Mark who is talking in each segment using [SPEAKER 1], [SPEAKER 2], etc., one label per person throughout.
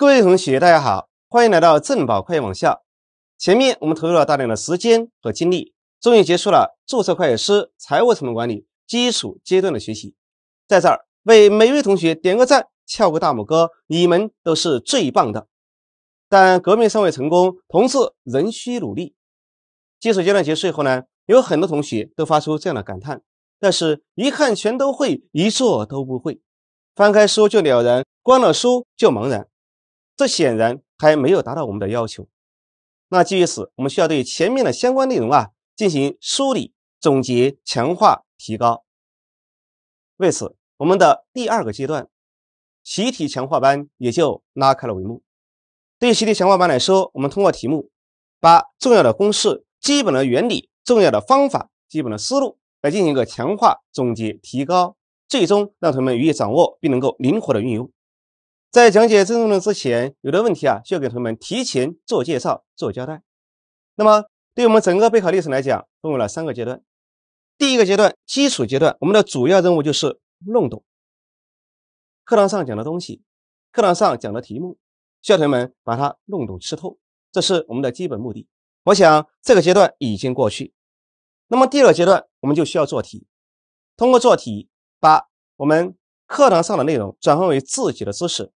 [SPEAKER 1] 各位同学，大家好，欢迎来到正宝会计网校。前面我们投入了大量的时间和精力，终于结束了注册会计师财务成本管理基础阶段的学习。在这儿为每位同学点个赞，敲个大拇哥，你们都是最棒的。但革命尚未成功，同志仍需努力。基础阶段结束以后呢，有很多同学都发出这样的感叹：但是，一看全都会，一做都不会。翻开书就了然，关了书就茫然。这显然还没有达到我们的要求。那基于此，我们需要对前面的相关内容啊进行梳理、总结、强化、提高。为此，我们的第二个阶段习题强化班也就拉开了帷幕。对于习题强化班来说，我们通过题目，把重要的公式、基本的原理、重要的方法、基本的思路来进行一个强化、总结、提高，最终让同学们予以掌握，并能够灵活的运用。在讲解这种的之前，有的问题啊，需要给同学们提前做介绍、做交代。那么，对我们整个备考历程来讲，分为了三个阶段。第一个阶段，基础阶段，我们的主要任务就是弄懂课堂上讲的东西，课堂上讲的题目，需要同学们把它弄懂吃透，这是我们的基本目的。我想这个阶段已经过去。那么第二个阶段，我们就需要做题，通过做题，把我们课堂上的内容转换为自己的知识。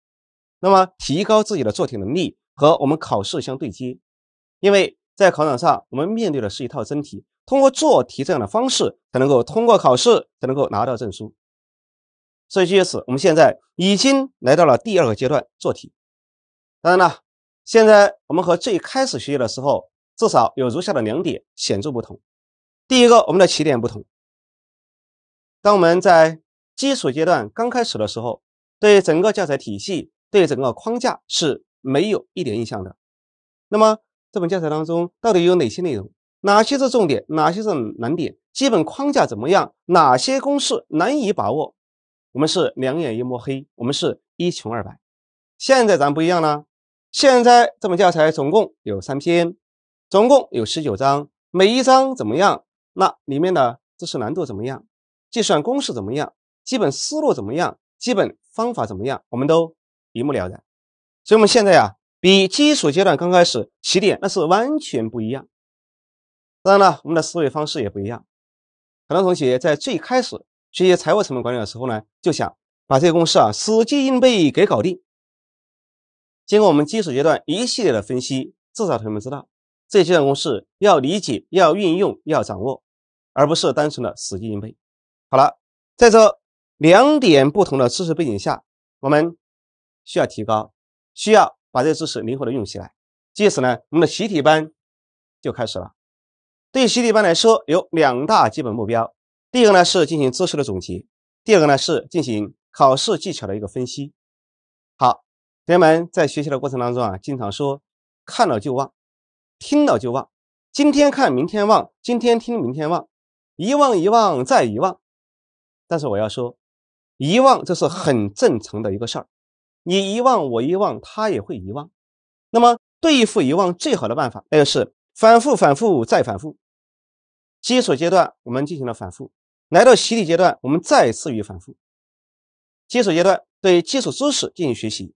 [SPEAKER 1] 那么，提高自己的做题能力和我们考试相对接，因为在考场上，我们面对的是一套真题，通过做题这样的方式，才能够通过考试，才能够拿到证书。所以，基于此，我们现在已经来到了第二个阶段做题。当然了，现在我们和最开始学习的时候，至少有如下的两点显著不同。第一个，我们的起点不同。当我们在基础阶段刚开始的时候，对整个教材体系。对整个框架是没有一点印象的。那么这本教材当中到底有哪些内容？哪些是重点？哪些是难点？基本框架怎么样？哪些公式难以把握？我们是两眼一抹黑，我们是一穷二白。现在咱不一样了。现在这本教材总共有三篇，总共有十九章，每一章怎么样？那里面的知识难度怎么样？计算公式怎么样？基本思路怎么样？基本方法怎么样？我们都。一目了然，所以我们现在呀，比基础阶段刚开始起点那是完全不一样。当然了，我们的思维方式也不一样。很多同学在最开始学习财务成本管理的时候呢，就想把这些公式啊死记硬背给搞定。经过我们基础阶段一系列的分析，至少同学们知道这阶段公式要理解、要运用、要掌握，而不是单纯的死记硬背。好了，在这两点不同的知识背景下，我们。需要提高，需要把这些知识灵活的用起来。借此呢，我们的习题班就开始了。对习题班来说，有两大基本目标：第一个呢是进行知识的总结；第二个呢是进行考试技巧的一个分析。好，同学们在学习的过程当中啊，经常说看了就忘，听了就忘，今天看明天忘，今天听明天忘，遗忘遗忘再遗忘。但是我要说，遗忘这是很正常的一个事儿。你遗忘，我遗忘，他也会遗忘。那么对付遗忘最好的办法，那就是反复、反复再反复。基础阶段我们进行了反复，来到习题阶段，我们再次与反复。基础阶段对基础知识进行学习，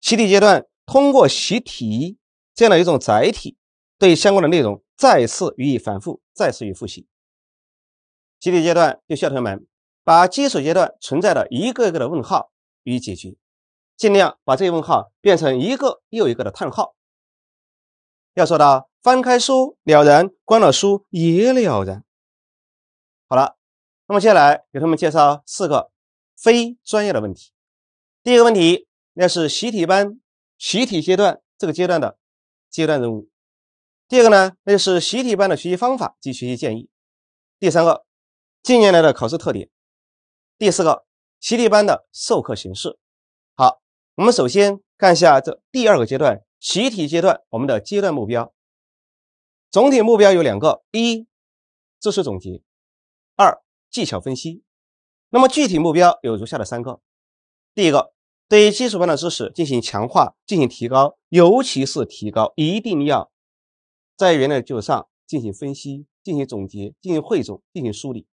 [SPEAKER 1] 习题阶段通过习题这样的一种载体，对相关的内容再次予以反复，再次予以复习。习题阶段就需要同学们把基础阶段存在的一个个的问号予以解决。尽量把这些问号变成一个又一个的叹号。要做到翻开书了然，关了书也了然。好了，那么接下来给他们介绍四个非专业的问题。第一个问题，那是习题班习题阶段这个阶段的阶段任务。第二个呢，那就是习题班的学习方法及学习建议。第三个，近年来的考试特点。第四个，习题班的授课形式。我们首先看一下这第二个阶段习题阶段，我们的阶段目标，总体目标有两个：一、知识总结；二、技巧分析。那么具体目标有如下的三个：第一个，对基础班的知识进行强化、进行提高，尤其是提高，一定要在原来的基础上进行分析、进行总结、进行汇总、进行梳理。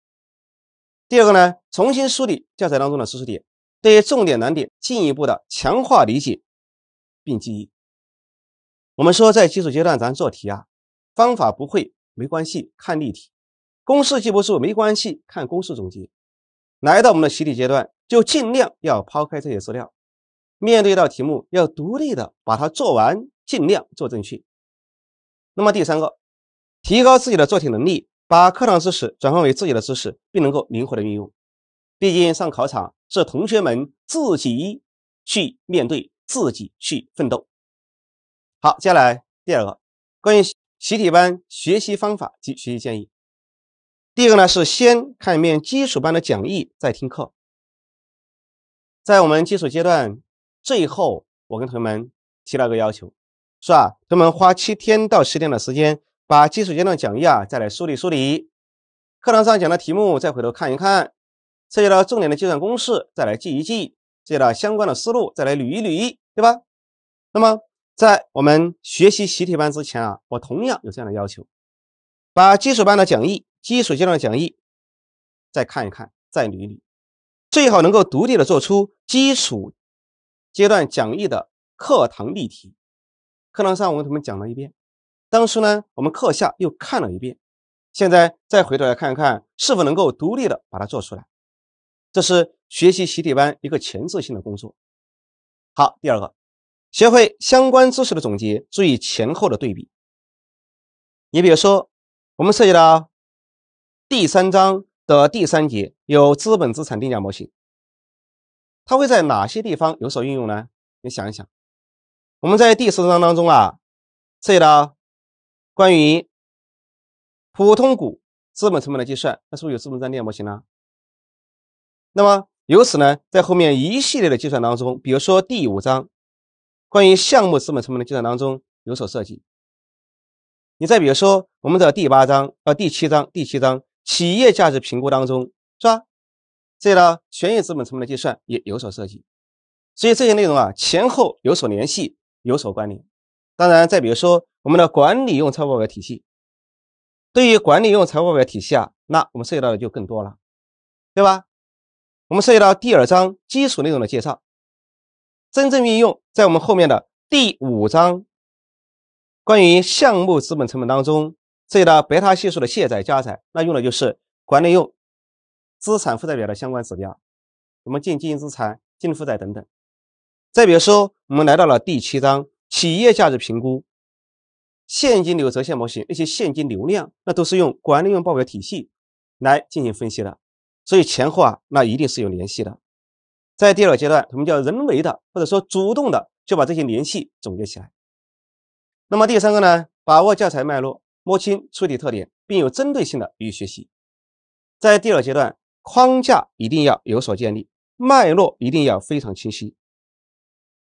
[SPEAKER 1] 第二个呢，重新梳理教材当中的知识点。对重点难点进一步的强化理解，并记忆。我们说在基础阶段咱做题啊，方法不会没关系，看例题；公式记不住没关系，看公式总结。来到我们的习题阶段，就尽量要抛开这些资料，面对一道题目要独立的把它做完，尽量做正确。那么第三个，提高自己的做题能力，把课堂知识转换为自己的知识，并能够灵活的运用。毕竟上考场是同学们自己去面对，自己去奋斗。好，接下来第二个，关于习题班学习方法及学习建议。第一个呢是先看一遍基础班的讲义，再听课。在我们基础阶段最后，我跟同学们提了个要求，是吧？同学们花七天到十天的时间，把基础阶段讲义啊再来梳理梳理，课堂上讲的题目再回头看一看。涉及到重点的计算公式，再来记一记；涉及到相关的思路，再来捋一捋，对吧？那么，在我们学习习题班之前啊，我同样有这样的要求：把基础班的讲义、基础阶段的讲义再看一看，再捋一捋，最好能够独立的做出基础阶段讲义的课堂例题。课堂上我跟同学们讲了一遍，当时呢，我们课下又看了一遍，现在再回头来看一看，是否能够独立的把它做出来。这是学习习题班一个前置性的工作。好，第二个，学会相关知识的总结，注意前后的对比。你比如说，我们涉及到第三章的第三节有资本资产定价模型，它会在哪些地方有所运用呢？你想一想，我们在第四章当中啊，涉及到关于普通股资本成本的计算，那是不是有资本账定价模型呢？那么由此呢，在后面一系列的计算当中，比如说第五章关于项目资本成本的计算当中有所涉及。你再比如说我们的第八章呃第七章第七章企业价值评估当中是吧？这呢权益资本成本的计算也有所涉及。所以这些内容啊前后有所联系，有所关联。当然，再比如说我们的管理用财务报表体系，对于管理用财务报表体系啊，那我们涉及到的就更多了，对吧？我们涉及到第二章基础内容的介绍，真正运用在我们后面的第五章关于项目资本成本当中，涉及到贝塔系数的卸载加载，那用的就是管理用资产负债表的相关指标，我们净经营资产、净负债等等。再比如说，我们来到了第七章企业价值评估、现金流折现模型，那些现金流量，那都是用管理用报表体系来进行分析的。所以前后啊，那一定是有联系的。在第二阶段，我们叫人为的或者说主动的，就把这些联系总结起来。那么第三个呢，把握教材脉络，摸清出题特点，并有针对性的予以学习。在第二阶段，框架一定要有所建立，脉络一定要非常清晰。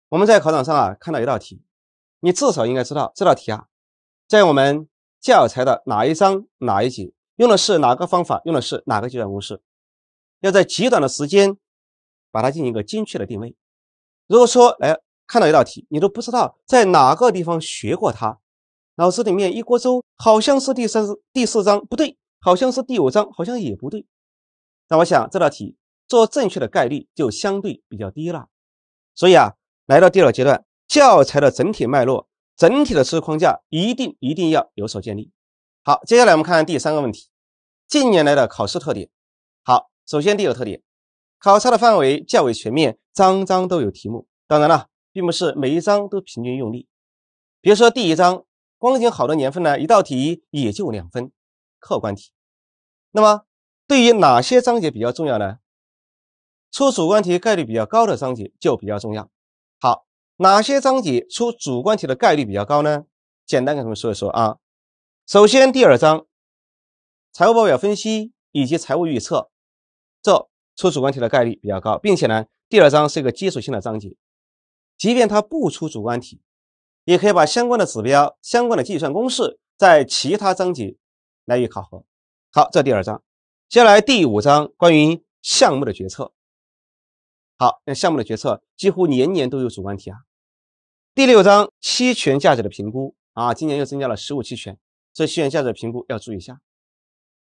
[SPEAKER 1] 我们在考场上啊看到一道题，你至少应该知道这道题啊，在我们教材的哪一章哪一节，用的是哪个方法，用的是哪个计算公式。要在极短的时间把它进行一个精确的定位。如果说，哎，看到一道题，你都不知道在哪个地方学过它，脑子里面一锅粥，好像是第三、第四章不对，好像是第五章，好像也不对。那我想这道题做正确的概率就相对比较低了。所以啊，来到第二阶段，教材的整体脉络、整体的知识框架一定一定要有所建立。好，接下来我们看第三个问题：近年来的考试特点。好。首先，第一个特点，考察的范围较为全面，章章都有题目。当然了，并不是每一章都平均用力。比如说第一章，光景好的年份呢，一道题也就两分，客观题。那么，对于哪些章节比较重要呢？出主观题概率比较高的章节就比较重要。好，哪些章节出主观题的概率比较高呢？简单跟他们说一说啊。首先，第二章，财务报表分析以及财务预测。这出主观题的概率比较高，并且呢，第二章是一个基础性的章节，即便它不出主观题，也可以把相关的指标、相关的计算公式在其他章节来予考核。好，这第二章，接下来第五章关于项目的决策。好，那项目的决策几乎年年都有主观题啊。第六章期权价值的评估啊，今年又增加了实物期权，这期权价值的评估要注意一下。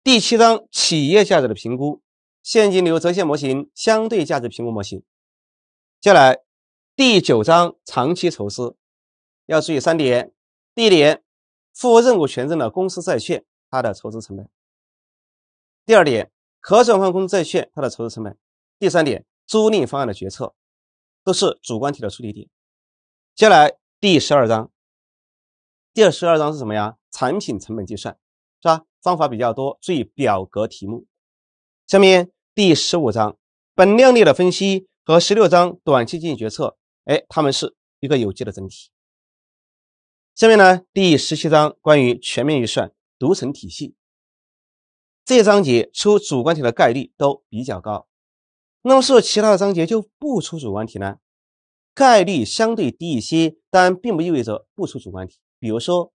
[SPEAKER 1] 第七章企业价值的评估。现金流折现模型、相对价值评估模型。接下来第九章长期筹资要注意三点：第一点，负任务权证的公司债券它的筹资成本；第二点，可转换公司债券它的筹资成本；第三点，租赁方案的决策都是主观题的出题点。接下来第十二章，第十二章是什么呀？产品成本计算是吧？方法比较多，注意表格题目。下面第十五章本量力的分析和十六章短期经济决策，哎，它们是一个有机的整体。下面呢，第十七章关于全面预算独成体系，这一章节出主观题的概率都比较高。那么是其他的章节就不出主观题呢？概率相对低一些，但并不意味着不出主观题。比如说，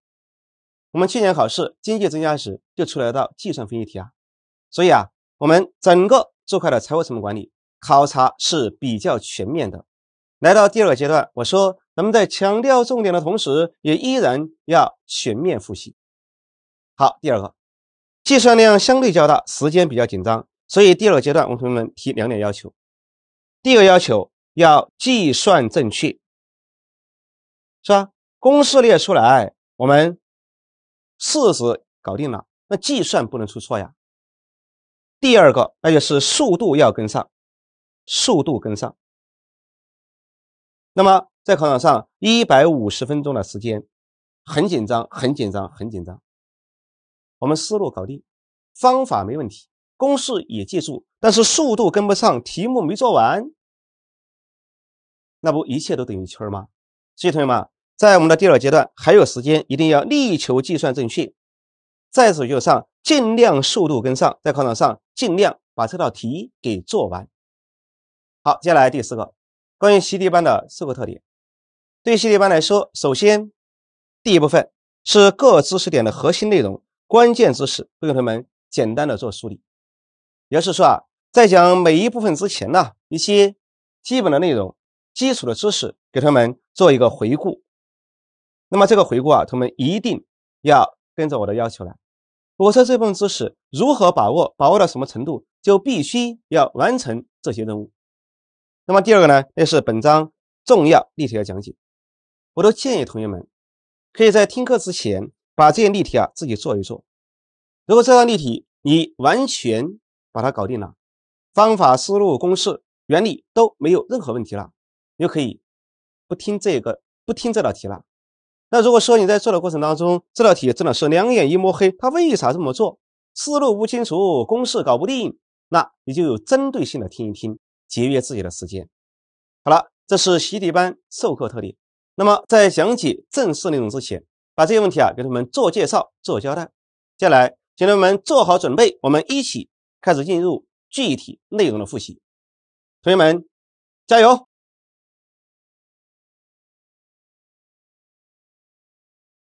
[SPEAKER 1] 我们去年考试经济增加时就出来一道计算分析题啊，所以啊。我们整个做块的财务成本管理考察是比较全面的。来到第二个阶段，我说咱们在强调重点的同时，也依然要全面复习。好，第二个，计算量相对较大，时间比较紧张，所以第二个阶段我们同学们提两点要求。第一个要求要计算正确，是吧？公式列出来，我们事实搞定了，那计算不能出错呀。第二个，那就是速度要跟上，速度跟上。那么在考场上，一百五十分钟的时间，很紧张，很紧张，很紧张。我们思路搞定，方法没问题，公式也记住，但是速度跟不上，题目没做完，那不一切都等于圈吗？所以同学们，在我们的第二阶段还有时间，一定要力求计算正确。在此基础上，尽量速度跟上，在考场上尽量把这道题给做完。好，接下来第四个，关于习题班的四个特点。对习题班来说，首先第一部分是各知识点的核心内容、关键知识，会给同学们简单的做梳理。也就是说啊，在讲每一部分之前呢，一些基本的内容、基础的知识，给同学们做一个回顾。那么这个回顾啊，同学们一定要。跟着我的要求来，我说这部分知识如何把握，把握到什么程度，就必须要完成这些任务。那么第二个呢，那是本章重要例题的讲解。我都建议同学们可以在听课之前把这些例题啊自己做一做。如果这道例题你完全把它搞定了，方法、思路、公式、原理都没有任何问题了，你就可以不听这个，不听这道题了。那如果说你在做的过程当中，这道题真的是两眼一抹黑，他为啥这么做？思路不清楚，公式搞不定，那你就有针对性的听一听，节约自己的时间。好了，这是习题班授课特点。那么在讲解正式内容之前，把这些问题啊给同学们做介绍、做交代。接下来，请同学们做好准备，我们一起开始进入具体内容的复习。同学们，加油！